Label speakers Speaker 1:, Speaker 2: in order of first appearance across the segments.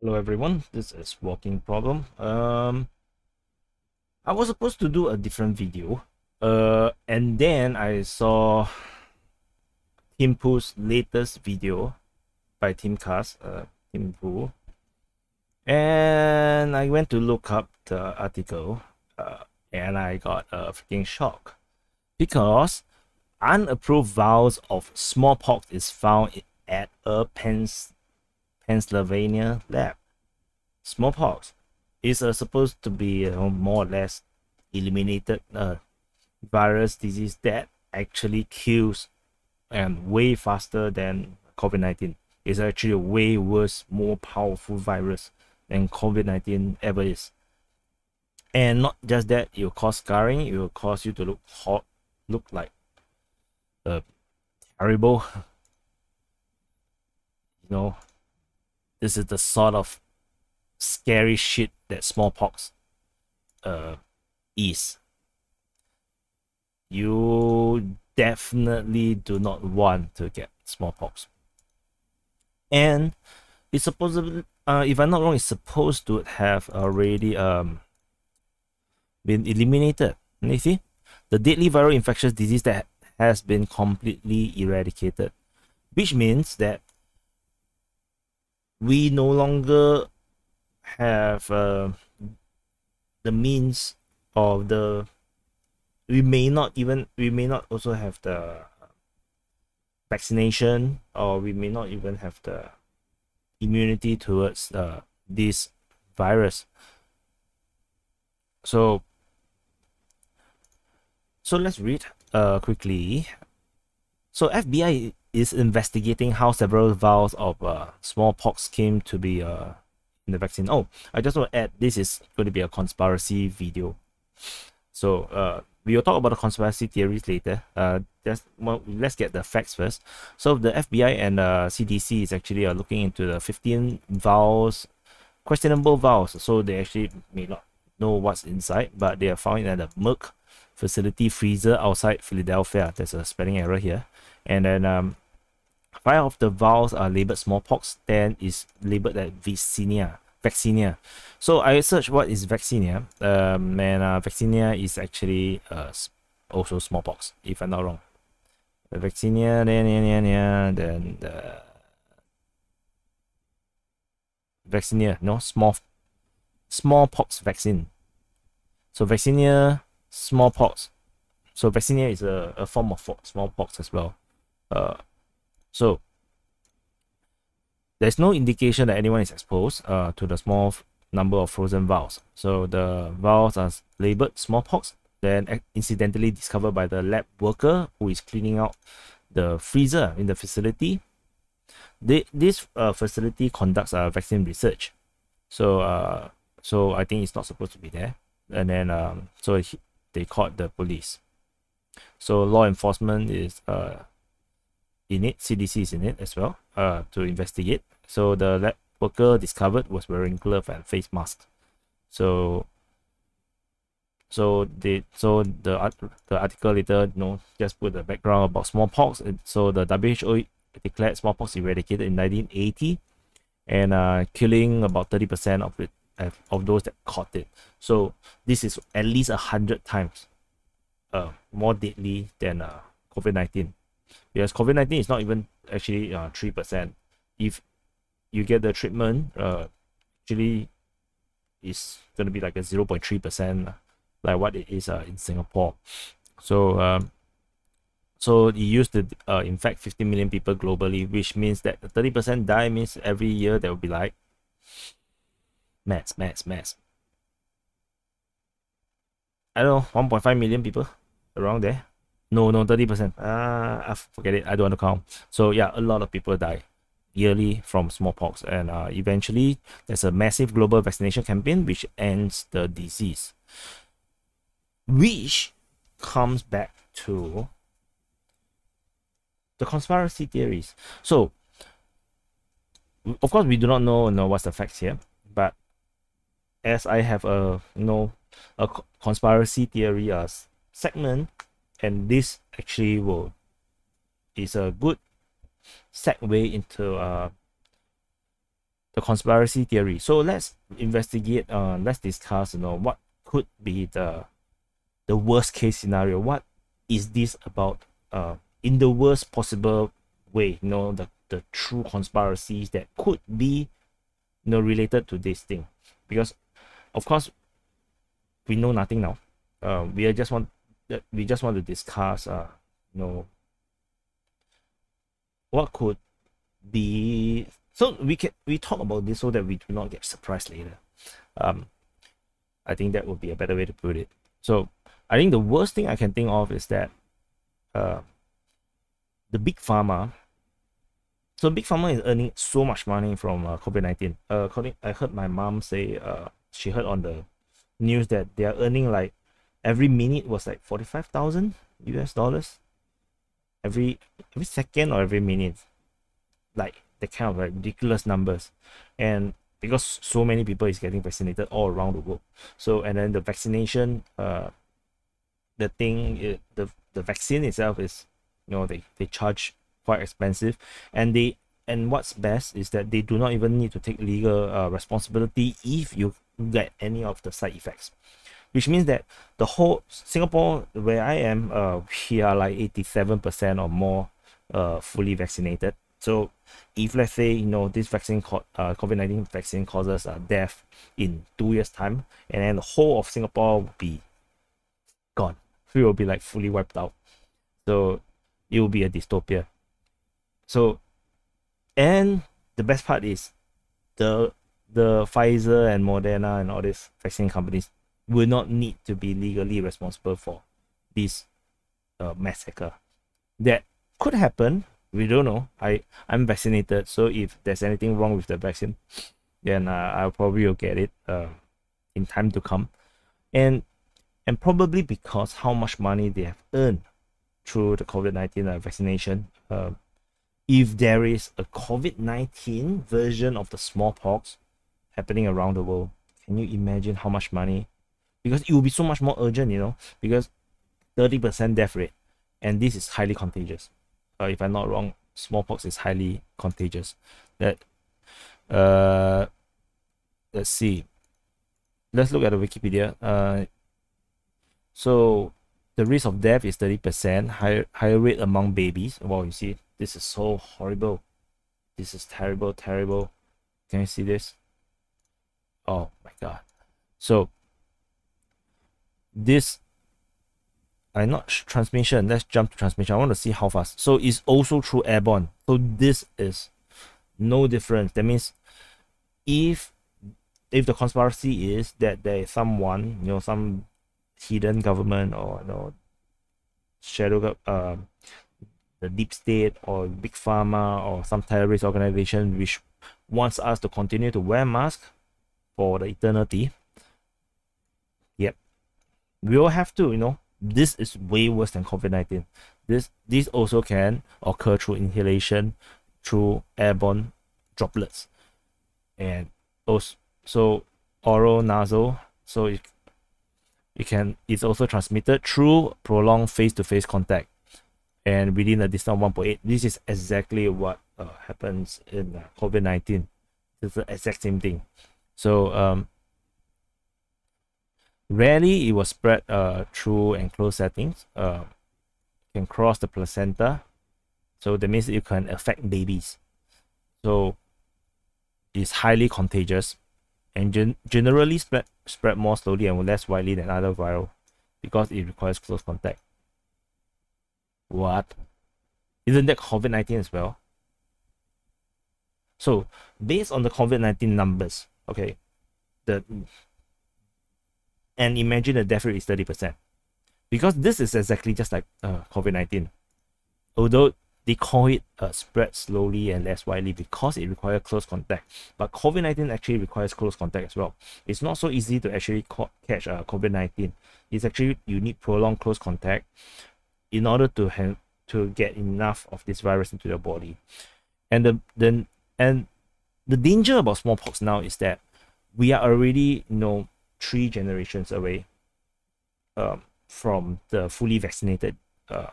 Speaker 1: Hello everyone, this is Walking Problem. Um, I was supposed to do a different video, uh, and then I saw Tim latest video by Timcast, uh, Tim and I went to look up the article, uh, and I got a freaking shock because unapproved vials of smallpox is found at a Pens Pennsylvania lab. Smallpox is uh, supposed to be uh, more or less eliminated uh, virus disease that actually kills and way faster than COVID-19. It's actually a way worse, more powerful virus than COVID-19 ever is. And not just that, it will cause scarring, it will cause you to look hot, look like uh, terrible. you know, this is the sort of scary shit that smallpox uh, is. You definitely do not want to get smallpox. And it's supposed to, uh, if I'm not wrong, it's supposed to have already um been eliminated. You see, the deadly viral infectious disease that has been completely eradicated, which means that we no longer have uh, the means of the we may not even we may not also have the vaccination or we may not even have the immunity towards uh, this virus. So so let's read uh quickly. So fbi is investigating how several vials of uh, smallpox came to be uh, in the vaccine. Oh, I just want to add, this is going to be a conspiracy video. So uh, we will talk about the conspiracy theories later. Uh, just well, let's get the facts first. So the FBI and uh, CDC is actually uh, looking into the 15 vials, questionable vials. So they actually may not know what's inside, but they are found at the Merck facility freezer outside Philadelphia. There's a spelling error here. And then um, five of the vials are labeled smallpox, 10 is labeled as vaccinia. Vaccinia. So I searched what is vaccinia, um, and uh, vaccinia is actually uh, also smallpox, if I'm not wrong. Vaccinia, then, then, then, then the vaccinia, no, small, smallpox vaccine. So vaccinia, smallpox. So vaccinia is a, a form of smallpox as well. Uh, so there's no indication that anyone is exposed uh, to the small number of frozen vials. So the vials are labeled smallpox, then incidentally discovered by the lab worker who is cleaning out the freezer in the facility. This uh, facility conducts uh, vaccine research. So uh, so I think it's not supposed to be there. And then um, so he, they called the police. So law enforcement is uh, in it, CDC is in it as well, uh, to investigate. So the lab worker discovered was wearing glove and face mask. So so they so the the article later you know just put the background about smallpox. So the WHO declared smallpox eradicated in 1980, and uh, killing about 30% of it of those that caught it. So this is at least a hundred times uh more deadly than uh COVID-19 because COVID-19 is not even actually uh, 3%. If you get the treatment, uh, actually is going to be like a 0.3%, like what it is uh, in Singapore. So, um, so it used to uh, infect 50 million people globally, which means that 30% die means every year there will be like mass, mass, mass. I don't know, 1.5 million people around there. No, no, 30%. Ah, uh, forget it. I don't want to count. So yeah, a lot of people die yearly from smallpox. And uh, eventually, there's a massive global vaccination campaign which ends the disease. Which comes back to the conspiracy theories. So, of course, we do not know, you know what's the facts here, but as I have a you know a conspiracy theory uh, segment and this actually will is a good segue into uh, the conspiracy theory. So let's investigate. Uh, let's discuss. You know what could be the the worst case scenario. What is this about? Uh, in the worst possible way. You know the the true conspiracies that could be, you know, related to this thing, because, of course, we know nothing now. Uh, we are just want that we just want to discuss. Uh, you know, what could be so we can we talk about this so that we do not get surprised later. Um, I think that would be a better way to put it. So I think the worst thing I can think of is that uh, the big pharma. So big pharma is earning so much money from uh, COVID nineteen. Uh, according I heard my mom say uh she heard on the news that they are earning like every minute was like forty five thousand US dollars. Every every second or every minute, like the kind of like ridiculous numbers, and because so many people is getting vaccinated all around the world. So and then the vaccination, uh, the thing, the the vaccine itself is, you know, they they charge quite expensive, and they and what's best is that they do not even need to take legal uh, responsibility if you get any of the side effects which means that the whole Singapore, where I am, uh, we are like 87% or more uh, fully vaccinated. So if let's say, you know, this vaccine, uh, COVID-19 vaccine causes uh, death in two years time, and then the whole of Singapore will be gone. We will be like fully wiped out. So it will be a dystopia. So, and the best part is the the Pfizer and Moderna and all these vaccine companies will not need to be legally responsible for this uh, massacre. That could happen. We don't know. I I'm vaccinated, so if there's anything wrong with the vaccine, then uh, I'll probably will get it uh, in time to come, and and probably because how much money they have earned through the COVID nineteen uh, vaccination. Uh, if there is a COVID nineteen version of the smallpox happening around the world, can you imagine how much money because it will be so much more urgent, you know, because 30% death rate, and this is highly contagious. Uh, if I'm not wrong, smallpox is highly contagious. That, uh, let's see. Let's look at the Wikipedia. Uh, so the risk of death is 30%, higher, higher rate among babies. Wow, you see, this is so horrible. This is terrible, terrible. Can you see this? Oh my god. So this I not transmission. Let's jump to transmission. I want to see how fast. So it's also through airborne. So this is no difference. That means if if the conspiracy is that there is someone, you know, some hidden government or you know shadow uh, the deep state or big pharma or some terrorist organization which wants us to continue to wear mask for the eternity we all have to, you know, this is way worse than COVID-19. This this also can occur through inhalation, through airborne droplets, and also so oral nasal. So it, it can it's also transmitted through prolonged face-to-face contact, and within a distance of 1.8. This is exactly what uh, happens in uh, COVID-19. It's the exact same thing. So um, Rarely it will spread uh, through enclosed settings. Uh, can cross the placenta. So that means it can affect babies. So it's highly contagious and gen generally spread, spread more slowly and less widely than other viral because it requires close contact. What? Isn't that COVID-19 as well? So based on the COVID-19 numbers, okay, the and imagine the death rate is 30%. Because this is exactly just like uh, COVID 19. Although they call it uh, spread slowly and less widely because it requires close contact. But COVID 19 actually requires close contact as well. It's not so easy to actually catch uh, COVID 19. It's actually you need prolonged close contact in order to have to get enough of this virus into your body. And the then and the danger about smallpox now is that we are already you know three generations away um, from the fully vaccinated uh,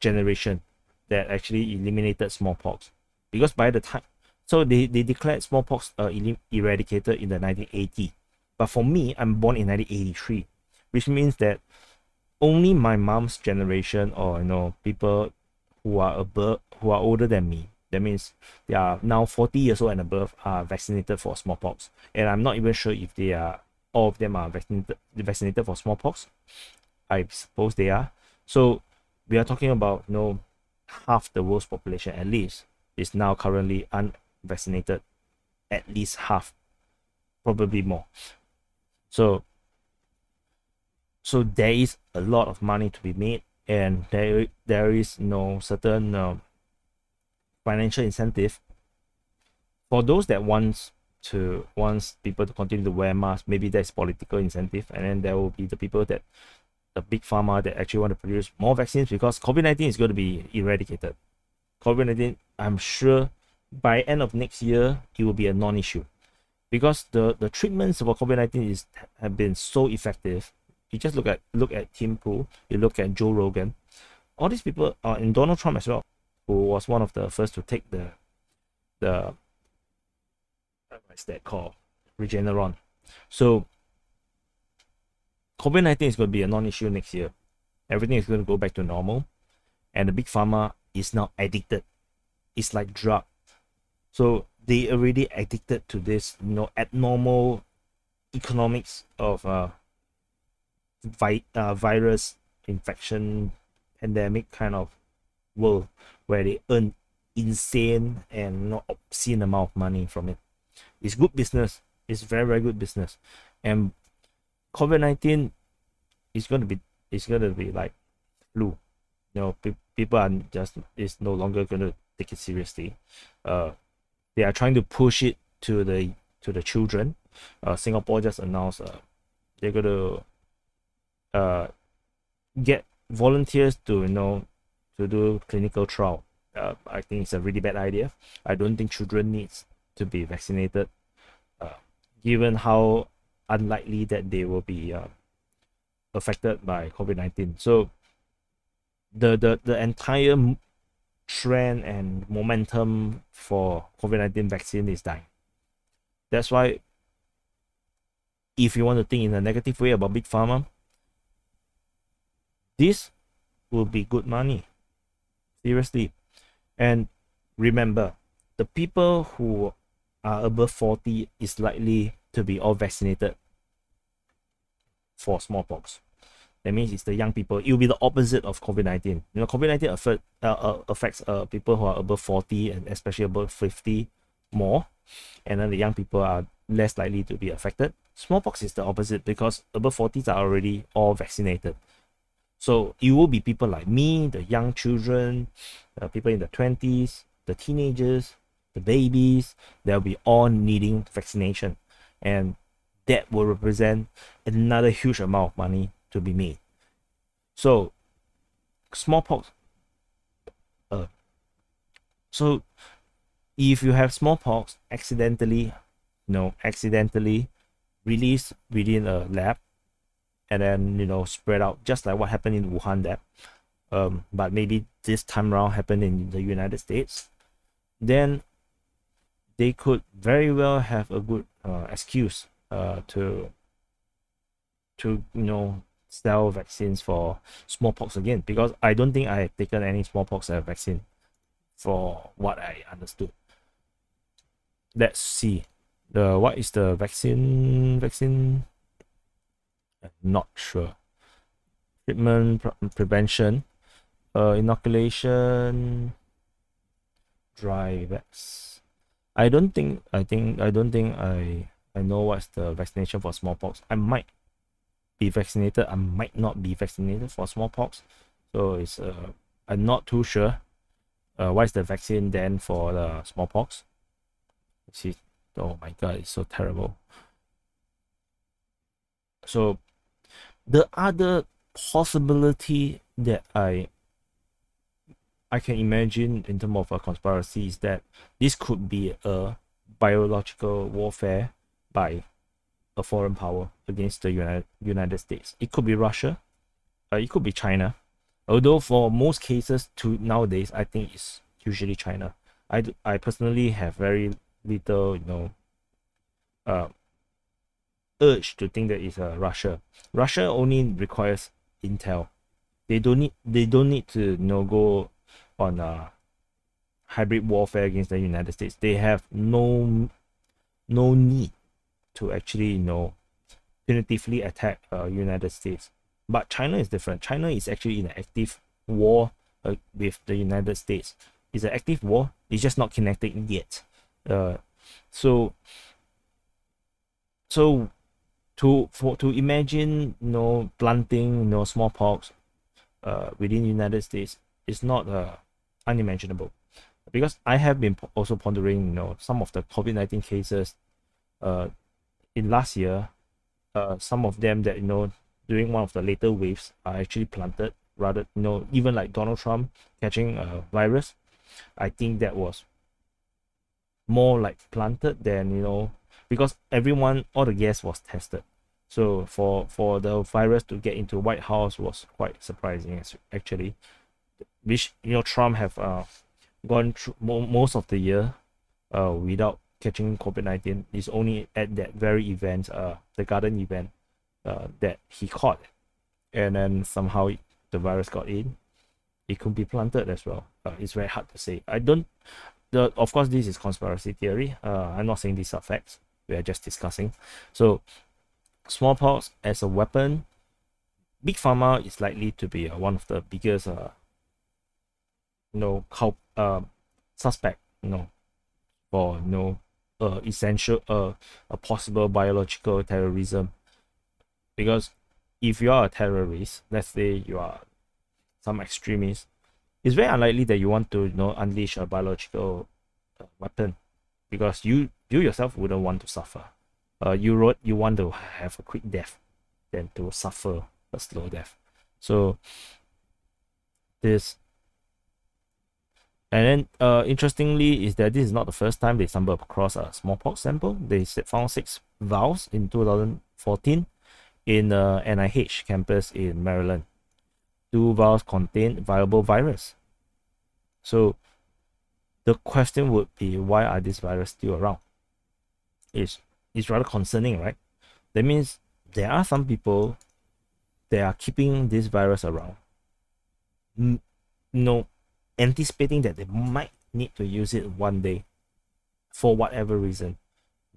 Speaker 1: generation that actually eliminated smallpox. Because by the time So they, they declared smallpox uh, eradicated in the 1980. But for me, I'm born in 1983, which means that only my mom's generation or you know people who are above who are older than me that means they are now 40 years old and above are vaccinated for smallpox. And i'm not even sure if they are all of them are vaccinated vaccinated for smallpox. I suppose they are. So we are talking about you know half the world's population at least is now currently unvaccinated at least half probably more. So so there is a lot of money to be made and there there is no certain uh, financial incentive for those that wants to wants people to continue to wear masks maybe there's political incentive. And then there will be the people that the big pharma that actually want to produce more vaccines because covid-19 is going to be eradicated. Covid-19 i'm sure by end of next year it will be a non-issue because the the treatments for covid-19 is have been so effective. You just look at look at Tim Pool, you look at Joe Rogan, all these people are in Donald Trump as well, who was one of the first to take the the what's that called Regeneron. So COVID nineteen is going to be a non-issue next year. Everything is going to go back to normal, and the big pharma is now addicted. It's like drug. So they already addicted to this, you know, abnormal economics of uh vi- uh, virus infection pandemic kind of world where they earn insane and not obscene amount of money from it. It's good business. It's very very good business, and COVID nineteen is going to be it's going to be like flu. You know, pe- people are just is no longer going to take it seriously. Uh, they are trying to push it to the to the children. Uh, Singapore just announced uh, they're going to uh, get volunteers to you know to do clinical trial. Uh, I think it's a really bad idea. I don't think children needs to be vaccinated, uh, given how unlikely that they will be uh, affected by COVID nineteen. So the the the entire trend and momentum for COVID nineteen vaccine is dying. That's why if you want to think in a negative way about big pharma, this will be good money. Seriously. And remember, the people who are above 40 is likely to be all vaccinated for smallpox. That means it's the young people. It will be the opposite of COVID 19. You know, COVID 19 affect, uh, uh, affects uh, people who are above 40 and especially above 50 more. And then the young people are less likely to be affected. Smallpox is the opposite because above 40s are already all vaccinated. So it will be people like me, the young children, uh, people in the 20s, the teenagers, the babies, they'll be all needing vaccination. And that will represent another huge amount of money to be made. So, smallpox. Uh, so, if you have smallpox accidentally, you know, accidentally released within a lab, and then you know spread out just like what happened in Wuhan there. Um, but maybe this time around happened in the United States, then they could very well have a good uh, excuse uh, to to you know sell vaccines for smallpox again because I don't think I have taken any smallpox uh, vaccine for what I understood. Let's see. The what is the vaccine vaccine not sure. Treatment, pre prevention, uh, inoculation, dry. I don't think, I think, I don't think I, I know what's the vaccination for smallpox. I might be vaccinated, I might not be vaccinated for smallpox. So it's, uh, I'm not too sure. Uh, what is the vaccine then for the smallpox? See, oh my god, it's so terrible. So the other possibility that I I can imagine in terms of a conspiracy is that this could be a biological warfare by a foreign power against the United, United States. It could be Russia, uh, it could be China. Although for most cases to nowadays, I think it's usually China. I, I personally have very little, you know, uh, urge to think that it's uh, Russia. Russia only requires intel. They don't need they don't need to you know go on a hybrid warfare against the United States. They have no no need to actually you know punitively attack uh, United States. But China is different. China is actually in an active war uh, with the United States. It's an active war. It's just not connected yet. Uh, so so to for to imagine you know planting you know smallpox uh, within the United States is not uh, unimaginable. Because I have been also pondering you know some of the COVID-19 cases uh, in last year uh, some of them that you know during one of the later waves are actually planted rather you know even like Donald Trump catching a virus I think that was more like planted than you know because everyone all the guests was tested. So for for the virus to get into white house was quite surprising actually which you know trump have uh gone through most of the year uh without catching covid-19 it's only at that very event uh the garden event uh that he caught. And then somehow the virus got in. It could be planted as well. Uh, it's very hard to say. I don't the of course this is conspiracy theory. Uh i'm not saying these are facts we are just discussing. So smallpox as a weapon, big pharma is likely to be uh, one of the biggest, uh, you know, culp, uh, suspect, you know, for you know, uh, essential, uh, a possible biological terrorism. Because if you are a terrorist, let's say you are some extremist, it's very unlikely that you want to, you know, unleash a biological uh, weapon because you you yourself wouldn't want to suffer. Uh, you wrote you want to have a quick death than to suffer a slow death. So this and then uh, interestingly is that this is not the first time they stumbled across a smallpox sample. They found six vials in 2014 in the NIH campus in Maryland. Two vials contained viable virus. So the question would be why are these viruses still around? It's, it's rather concerning, right? That means there are some people that are keeping this virus around, know, anticipating that they might need to use it one day for whatever reason,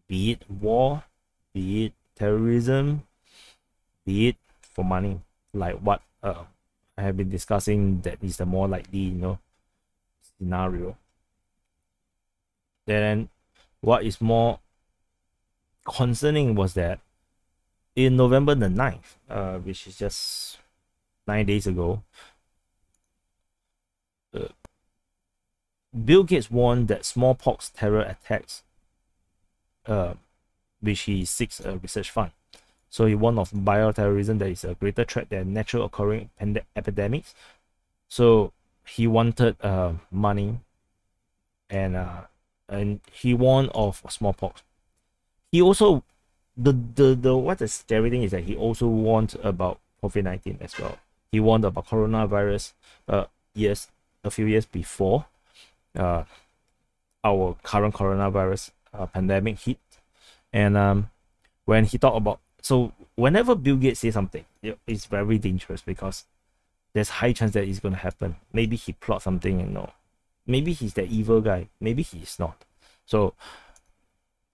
Speaker 1: be it war, be it terrorism, be it for money, like what uh, I have been discussing that is the more likely, you know, scenario. Then what is more concerning was that in November the 9th, uh, which is just nine days ago, uh, Bill Gates warned that smallpox terror attacks, uh, which he seeks a research fund. So he warned of bioterrorism that is a greater threat than natural occurring epidemics. So he wanted uh, money and uh, and he warned of smallpox. He also the the the what the scary thing is that he also warned about COVID nineteen as well. He warned about coronavirus uh years a few years before uh our current coronavirus uh, pandemic hit. And um when he talked about so whenever Bill Gates says something, it's very dangerous because there's high chance that it's gonna happen. Maybe he plot something, you know, maybe he's the evil guy maybe he's not. So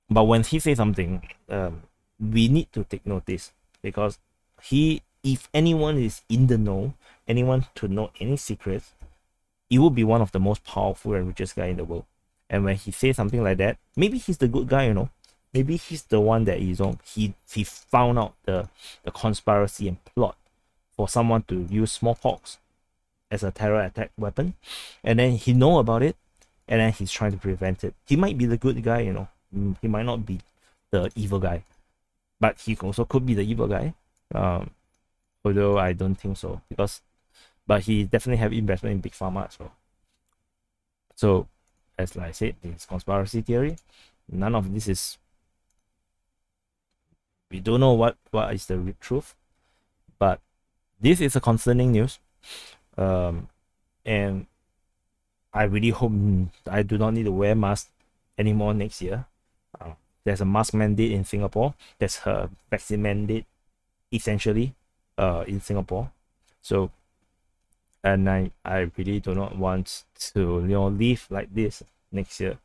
Speaker 1: but when he says something um, we need to take notice because he if anyone is in the know anyone to know any secrets he will be one of the most powerful and richest guy in the world. And when he says something like that maybe he's the good guy you know. Maybe he's the one that is on he he found out the the conspiracy and plot for someone to use smallpox as a terror attack weapon, and then he know about it, and then he's trying to prevent it. He might be the good guy, you know. Mm, he might not be the evil guy, but he also could be the evil guy. Um, although I don't think so because, but he definitely have investment in big pharma as well. So, as I said, this conspiracy theory. None of this is. We don't know what what is the truth, but this is a concerning news um, and I really hope I do not need to wear mask anymore next year. Uh, there's a mask mandate in Singapore. There's a vaccine mandate, essentially, uh, in Singapore. So, and I I really do not want to you know live like this next year.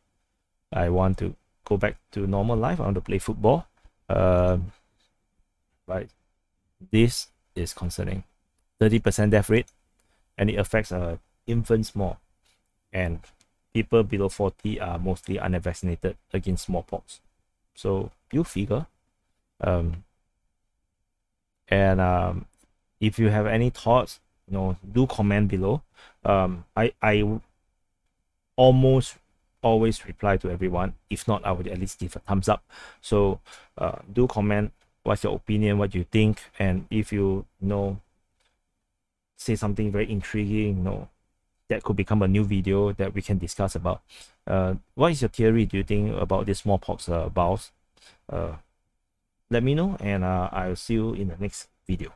Speaker 1: I want to go back to normal life. I want to play football. Um, but this is concerning. 30% death rate, and it affects uh, infants more. And people below 40 are mostly unvaccinated against smallpox. So you figure. Um, and um, if you have any thoughts, you know, do comment below. Um, I I almost always reply to everyone. If not, I would at least give a thumbs up. So uh, do comment what's your opinion, what you think, and if you, you know say something very intriguing, you know, that could become a new video that we can discuss about. Uh, what is your theory? Do you think about this smallpox uh, vials? Uh, let me know, and uh, I'll see you in the next video.